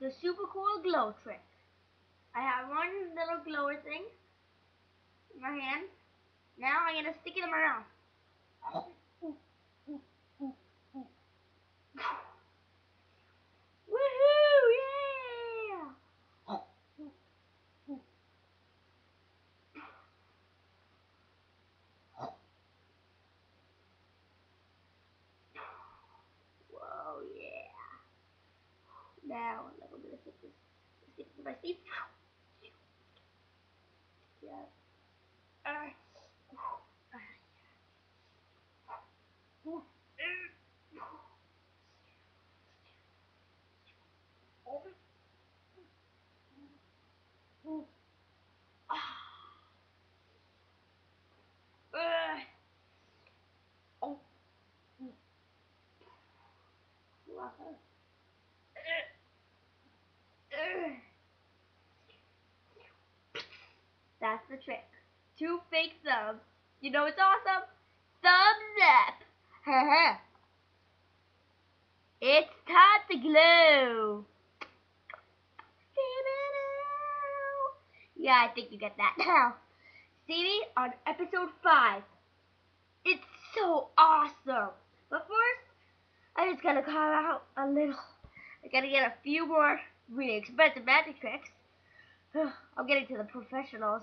the super cool glow trick. I have one little glower thing in my hand. Now I'm gonna stick it in my mouth. Woohoo! Yeah! Whoa, yeah. Now, I'm gonna stick this, stick it to my teeth. Yeah. Uh, That's the trick. Two fake thumbs. You know it's awesome? Thumbs up. Haha. it's time to glow. Yeah, I think you get that now. See me on episode 5. It's so awesome. But first, I'm just gotta carve out a little. I gotta get a few more really expensive magic tricks. I'm getting to the professionals.